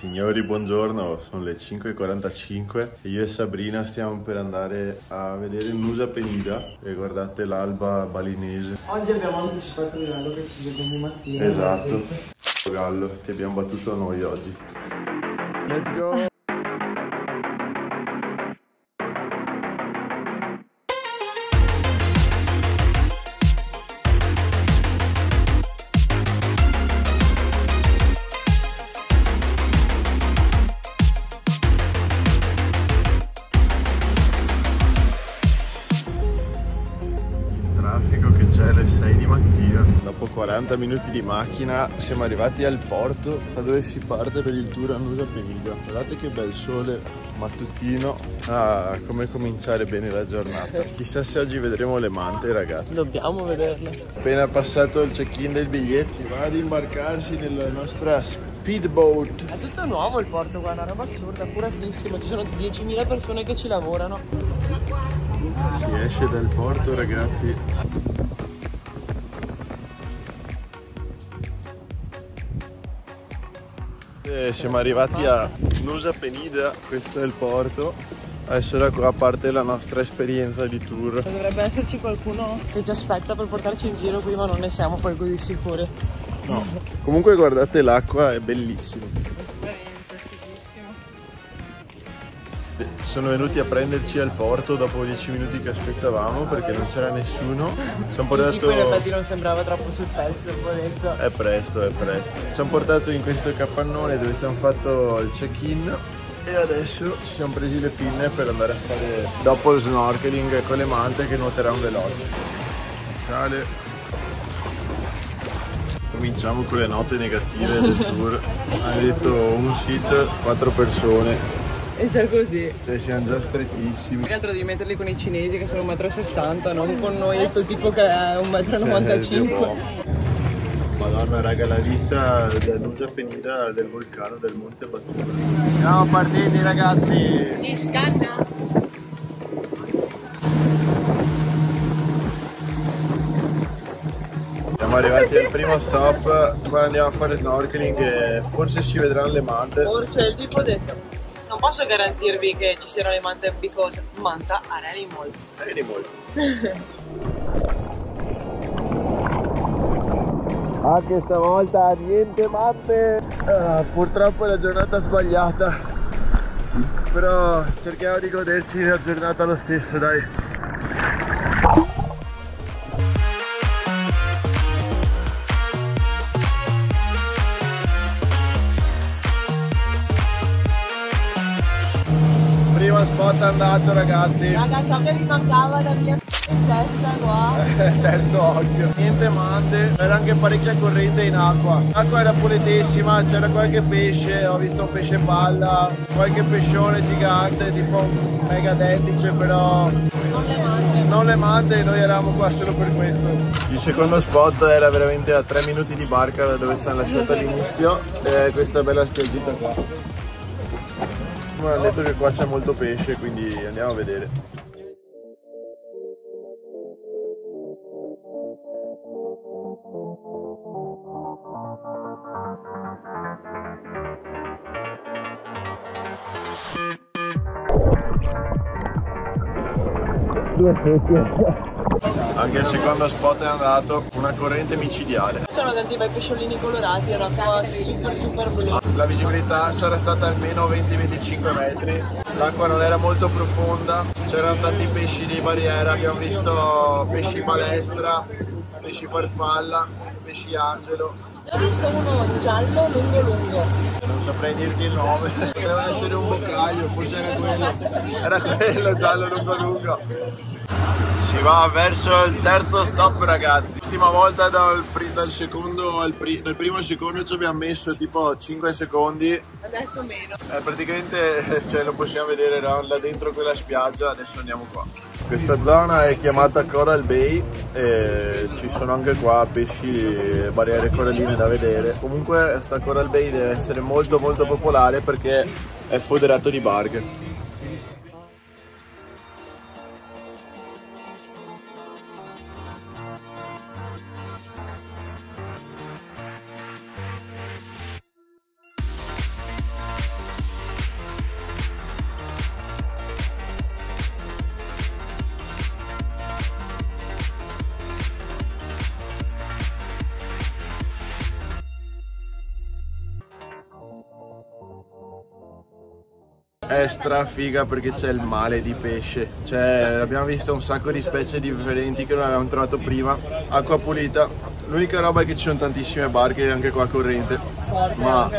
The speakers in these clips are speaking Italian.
Signori, buongiorno, sono le 5.45 e io e Sabrina stiamo per andare a vedere Nusa Penida e guardate l'alba balinese. Oggi abbiamo anticipato il gallo che ci vede ogni mattina. Esatto. Gallo, ti abbiamo battuto noi oggi. Let's go! 40 minuti di macchina siamo arrivati al porto da dove si parte per il tour a Nusa Penida. Guardate che bel sole mattutino. Ah, come cominciare bene la giornata. Chissà se oggi vedremo le mante ragazzi. Dobbiamo vederle. Appena passato il check-in del biglietto si va ad imbarcarsi nella nostra speedboat. È tutto nuovo il porto qua, una roba assurda, curatissimo. Ci sono 10.000 persone che ci lavorano. Si esce dal porto ragazzi. E siamo arrivati a Nusa Penida, questo è il porto. Adesso da qua parte la nostra esperienza di tour. Dovrebbe esserci qualcuno che ci aspetta per portarci in giro qui, ma non ne siamo poi così sicuri. No. Comunque guardate l'acqua, è bellissima. Sono venuti a prenderci al porto dopo 10 minuti che aspettavamo perché non c'era nessuno. Ci hanno tipo in portato... effetti non sembrava troppo sul pezzo, poveretto. È presto, è presto. Ci hanno portato in questo capannone dove ci hanno fatto il check-in e adesso ci siamo presi le pinne per andare a fare dopo il snorkeling con le mante che nuoterà un veloce. Sale. Cominciamo con le note negative del tour. Hanno detto un sit, quattro persone. E già così. Cioè siamo già strettissimi. Più che altro devi metterli con i cinesi che sono 1,60 m, non con noi, sto tipo che è 1,95 m. Madonna raga, la vista dell'Ugia Penida del vulcano del Monte Batura. Siamo partiti ragazzi! Di scanna? Siamo arrivati al primo stop, qua andiamo a fare snorkeling e forse si vedranno le mante. Forse il tipo ha detto, non posso garantirvi che ci siano le mante because manta are animal. Animal. Anche stavolta niente mappe. Ah, purtroppo è la giornata sbagliata. Però cerchiamo di goderci la giornata lo stesso, dai. Spot andato ragazzi. Raga, ciò che mi mancava la mia princessa qua. terzo occhio niente mante c'era anche parecchia corrente in acqua l'acqua era pulitissima c'era qualche pesce ho visto un pesce palla qualche pescione gigante tipo un mega dedice però Non le mante. non le mante e noi eravamo qua solo per questo il secondo spot era veramente a 3 minuti di barca da dove ci hanno lasciato all'inizio e questa bella spiaggita qua mi hanno detto che qua c'è molto pesce quindi andiamo a vedere Anche il secondo spot è andato, una corrente micidiale. Sono tanti bei pesciolini colorati, era acqua super super blu. La visibilità sarà stata almeno 20-25 metri, l'acqua non era molto profonda, c'erano tanti pesci di barriera, abbiamo visto pesci palestra, pesci farfalla, pesci angelo, Ho visto uno giallo lungo lungo. non saprei dirti il nome, doveva essere un boccaglio, forse era quello, era quello giallo lungo lungo. Si va verso il terzo stop ragazzi. L'ultima volta dal, pri- dal secondo al pri- dal primo al secondo ci abbiamo messo tipo 5 secondi. Adesso meno. Eh, praticamente cioè, lo possiamo vedere no? là dentro quella spiaggia, adesso andiamo qua. Questa zona è chiamata Coral Bay e ci sono anche qua pesci e barriere coralline da vedere. Comunque sta Coral Bay deve essere molto molto popolare perché è foderato di barche. È strafiga perché c'è il male di pesce. Cioè, abbiamo visto un sacco di specie differenti che non avevamo trovato prima. Acqua pulita. L'unica roba è che ci sono tantissime barche anche qua corrente. Ma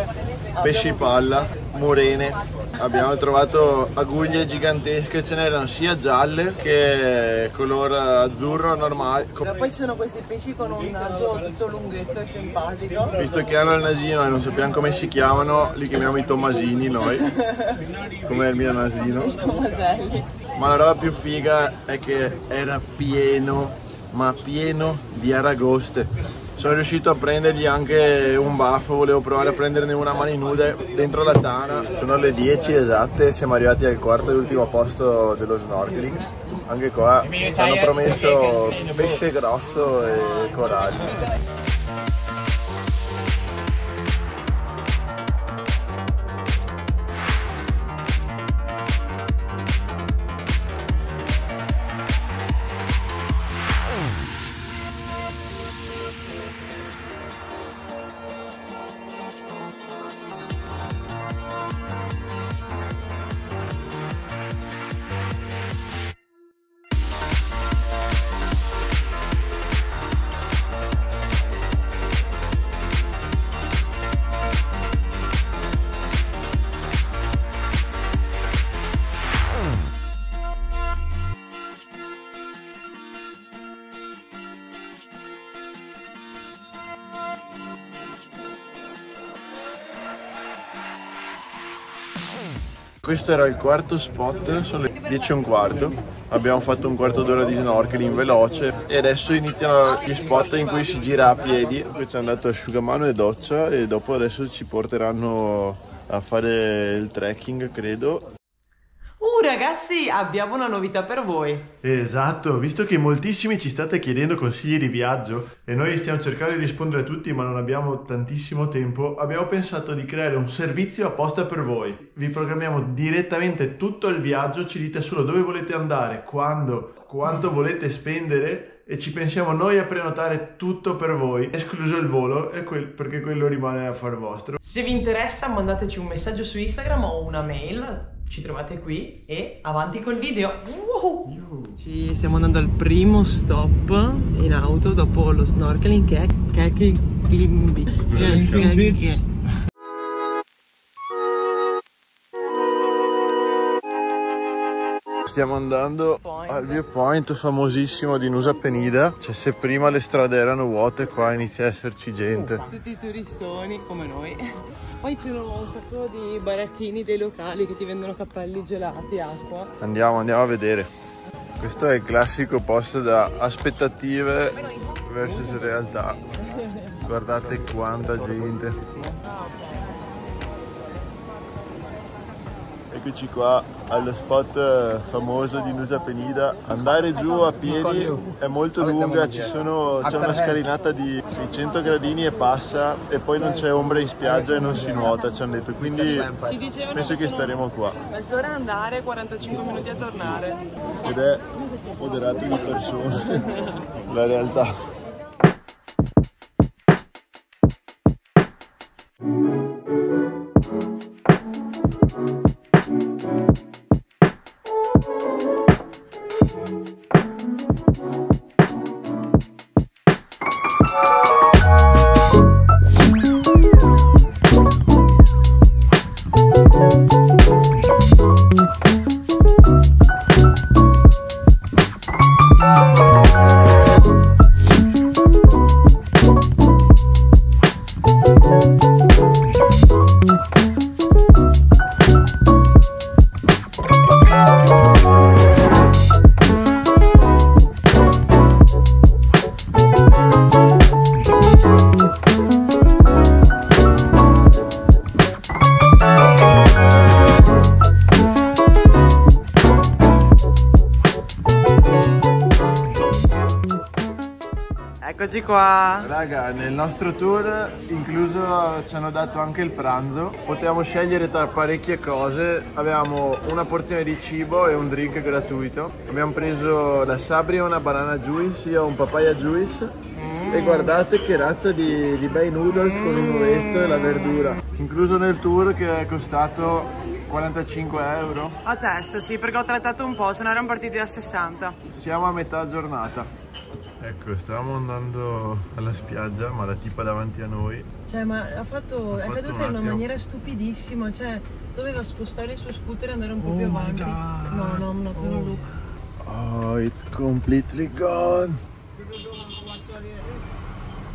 pesci palla, morene. Abbiamo trovato aguglie gigantesche, ce n'erano sia gialle che color azzurro normale. Ma poi sono questi pesci con un naso tutto lunghetto e simpatico. Visto che hanno il nasino e non sappiamo come si chiamano, li chiamiamo i Tommasini noi, come il mio nasino. Tomaselli. Ma la roba più figa è che era pieno, ma pieno di aragoste. Sono riuscito a prendergli anche un baffo, volevo provare a prenderne una mani nude dentro la tana. Sono le 10 esatte, siamo arrivati al quarto e ultimo posto dello snorkeling. Anche qua ci hanno promesso pesce grosso e coralli. Questo era il quarto spot, sono le 10 e un quarto. Abbiamo fatto un quarto d'ora di snorkeling veloce e adesso iniziano gli spot in cui si gira a piedi. Qui ci hanno dato asciugamano e doccia e dopo adesso ci porteranno a fare il trekking, credo. Ragazzi, abbiamo una novità per voi. Esatto, visto che moltissimi ci state chiedendo consigli di viaggio e noi stiamo cercando di rispondere a tutti ma non abbiamo tantissimo tempo, abbiamo pensato di creare un servizio apposta per voi. Vi programmiamo direttamente tutto il viaggio, ci dite solo dove volete andare, quando, quanto volete spendere e ci pensiamo noi a prenotare tutto per voi, escluso il volo quel, perché quello rimane a far vostro. Se vi interessa mandateci un messaggio su Instagram o una mail, ci trovate qui e avanti col video. Ci stiamo andando al primo stop in auto dopo lo snorkeling che è Kekling Beach. Stiamo andando Point. al viewpoint famosissimo di Nusa Penida. Cioè se prima le strade erano vuote qua inizia a esserci gente. Tutti i turistoni come noi. Poi sono un sacco di baracchini dei locali che ti vendono cappelli gelati, acqua. Andiamo, andiamo a vedere. Questo è il classico posto da aspettative versus realtà. Guardate quanta gente. Eccoci qua allo spot eh, famoso di Nusa Penida. Andare giù a piedi è molto lunga, ci sono- c'è una scalinata di 600 gradini e passa e poi non c'è ombra in spiaggia e non si nuota, ci hanno detto. Quindi penso che staremo qua. Mezz'ora andare, 45 minuti a tornare. ed è foderato di persone la realtà Eccoci qua. Raga, nel nostro tour incluso ci hanno dato anche il pranzo. Potevamo scegliere tra parecchie cose. Avevamo una porzione di cibo e un drink gratuito. Abbiamo preso da Sabri una banana juice, io un papaya juice. E guardate che razza di, di bei noodles con il muretto e la verdura. Incluso nel tour che è costato 45 euro. A testa, sì, perché ho trattato un po', se no erano partiti da 60. Siamo a metà giornata. Ecco, stavamo andando alla spiaggia, ma la tipa davanti a noi. Cioè, ma ha fatto. Ha è fatto caduta un in una maniera stupidissima. Cioè, doveva spostare il suo scooter e andare un po' Oh più avanti. No, no, I'm not gonna look. Oh, it's completely gone.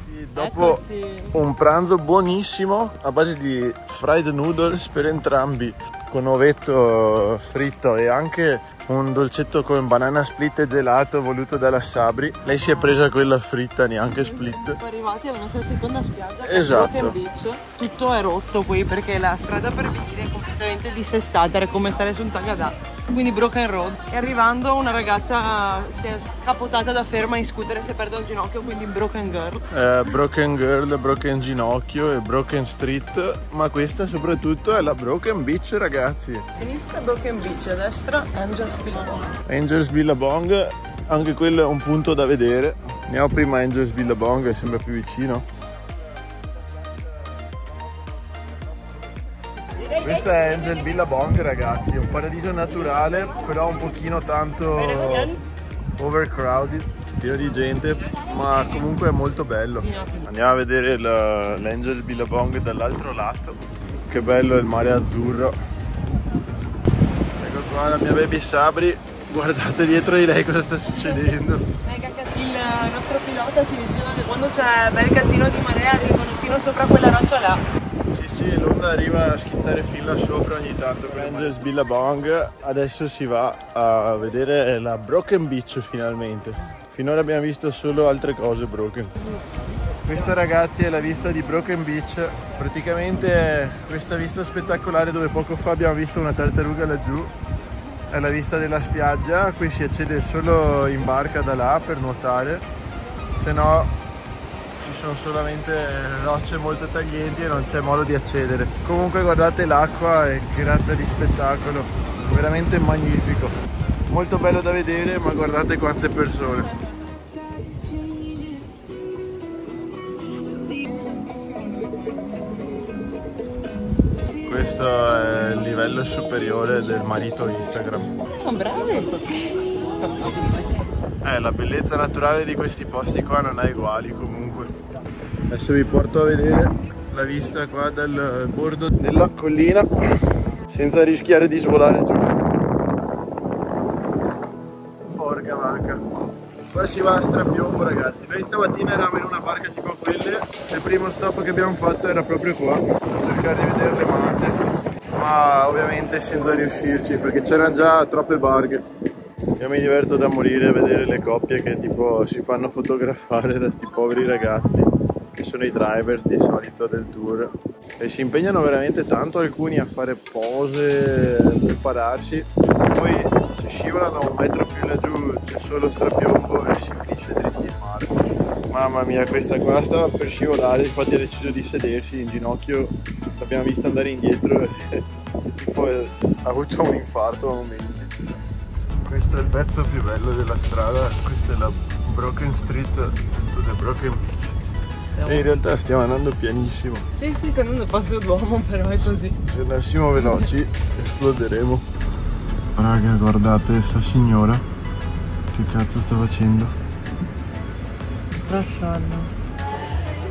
Sì, Dopo Eccoci. un pranzo buonissimo a base di fried noodles per entrambi con ovetto fritto e anche un dolcetto con banana split e gelato voluto dalla Sabri. Lei si è presa quella fritta, neanche split. Siamo arrivati alla nostra seconda spiaggia. Esatto. Beach. Tutto è rotto qui perché la strada per venire è completamente dissestata, era come stare su un Tagada. Quindi Broken Road. E arrivando una ragazza si è capotata da ferma in scooter e si è perduto il ginocchio, quindi Broken Girl. Eh, broken Girl, Broken Ginocchio e Broken Street, ma questa soprattutto è la Broken Beach ragazzi. A sinistra Broken Beach, a destra Angels Billabong. Angels Billabong, anche quello è un punto da vedere. Andiamo prima a Angels Billabong, che sembra più vicino. Questa è Angel Billabong ragazzi, un paradiso naturale, però un pochino tanto overcrowded, pieno di gente, ma comunque è molto bello. Andiamo a vedere la- l'Angel Billabong dall'altro lato. Che bello il mare azzurro. Ecco qua la mia baby Sabri, guardate dietro di lei cosa sta succedendo. Il nostro pilota ci diceva che quando c'è bel casino di marea arrivano fino sopra quella roccia là. Sì l'onda arriva a schizzare fin là sopra ogni tanto. Angels Billabong, adesso si va a vedere la Broken Beach finalmente. Finora abbiamo visto solo altre cose broken. Questa ragazzi è la vista di Broken Beach, praticamente questa vista spettacolare dove poco fa abbiamo visto una tartaruga laggiù, è la vista della spiaggia, qui si accede solo in barca da là per nuotare, se no ci sono solamente rocce molto taglienti e non c'è modo di accedere. Comunque guardate l'acqua e che razza di spettacolo, veramente magnifico. Molto bello da vedere, ma guardate quante persone. Questo è il livello superiore del marito Instagram. Sono bravi. Eh, la bellezza naturale di questi posti qua non ha uguali comunque. Adesso vi porto a vedere la vista qua dal bordo della collina senza rischiare di svolare giù. Porca vacca. Qua si va a strapiombo ragazzi. Noi stamattina eravamo in una barca tipo quelle il primo stop che abbiamo fatto era proprio qua a cercare di vedere le mate. Ma ovviamente senza riuscirci perché c'erano già troppe barche. Io mi diverto da morire a vedere le coppie che tipo si fanno fotografare da questi poveri ragazzi che sono i drivers di solito del tour. E si impegnano veramente tanto alcuni a fare pose, a prepararsi poi si scivolano un metro più laggiù c'è solo strapiombo e si finisce dritti in mare. Mamma mia questa qua stava per scivolare infatti ha deciso di sedersi in ginocchio. L'abbiamo vista andare indietro e, tipo ha avuto un infarto a momenti questo è il pezzo più bello della strada, questa è la Broken Street to the Broken Beach. E in realtà stiamo andando pianissimo. Sì, sì, sta andando passo d'uomo, però è così. Se andassimo veloci esploderemo. Raga, guardate sta signora. Che cazzo sta facendo? Strasciando.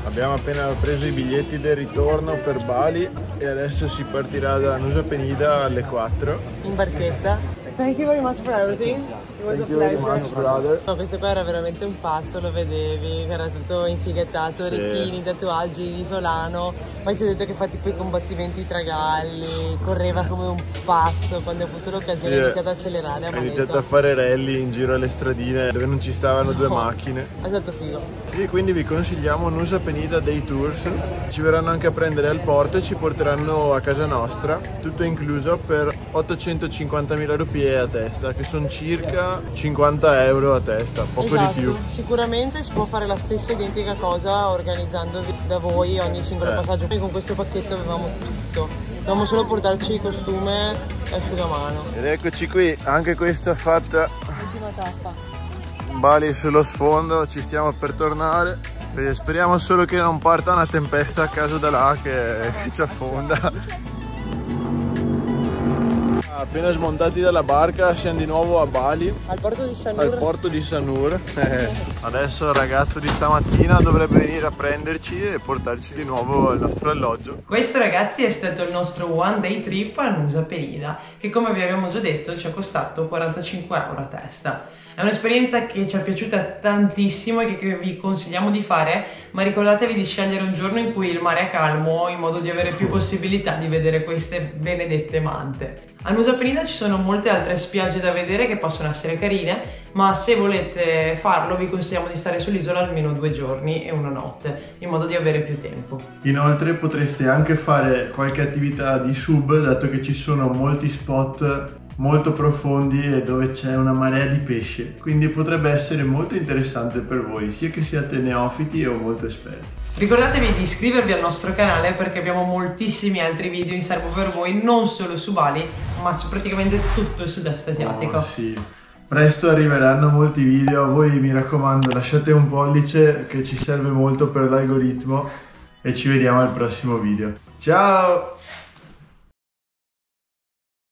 Abbiamo appena preso i biglietti del ritorno per Bali e adesso si partirà da Nusa Penida alle 4. In barchetta. Thank you very much for everything. Thank you very much, brother. No, questo qua era veramente un pazzo, lo vedevi, che era tutto infighettato, Sì. orecchini, tatuaggi, isolano. Poi ci ha detto che fa tipo i combattimenti tra galli, correva come un pazzo, quando ha avuto l'occasione Sì, ha iniziato ad accelerare a Ha iniziato a fare rally in giro alle stradine dove non ci stavano due macchine. È stato figo. Sì, quindi vi consigliamo Nusa Penida Day Tours. Ci verranno anche a prendere al porto e ci porteranno a casa nostra, tutto incluso per 850.000 rupie a testa, che sono circa 50 euro a testa, poco esatto. di più. Sicuramente si può fare la stessa identica cosa organizzandovi da voi ogni singolo Eh. passaggio. Noi con questo pacchetto avevamo tutto. Dovevamo solo portarci costume e asciugamano. Ed eccoci qui, anche questa fatta Ultima tappa. Bali sullo sfondo, ci stiamo per tornare. Speriamo solo che non parta una tempesta a caso da là che, che ci affonda. Appena smontati dalla barca siamo di nuovo a Bali. Al porto di Sanur. Al porto di Sanur. Adesso il ragazzo di stamattina dovrebbe venire a prenderci e portarci di nuovo al nostro alloggio. Questo ragazzi è stato il nostro one day trip a Nusa Penida Che come vi abbiamo già detto ci è costato 45 euro a testa. È un'esperienza che ci è piaciuta tantissimo e che vi consigliamo di fare, ma ricordatevi di scegliere un giorno in cui il mare è calmo in modo di avere più possibilità di vedere queste benedette mante. A Nusa Penida ci sono molte altre spiagge da vedere che possono essere carine, ma se volete farlo vi consigliamo di stare sull'isola almeno due giorni e una notte, in modo di avere più tempo. Inoltre potreste anche fare qualche attività di sub, dato che ci sono molti spot molto profondi e dove c'è una marea di pesce, quindi potrebbe essere molto interessante per voi, sia che siate neofiti o molto esperti. Ricordatevi di iscrivervi al nostro canale perché abbiamo moltissimi altri video in serbo per voi, non solo su Bali, ma su praticamente tutto il sud-est asiatico. Oh, sì. Presto arriveranno molti video, voi mi raccomando lasciate un pollice che ci serve molto per l'algoritmo e ci vediamo al prossimo video. Ciao!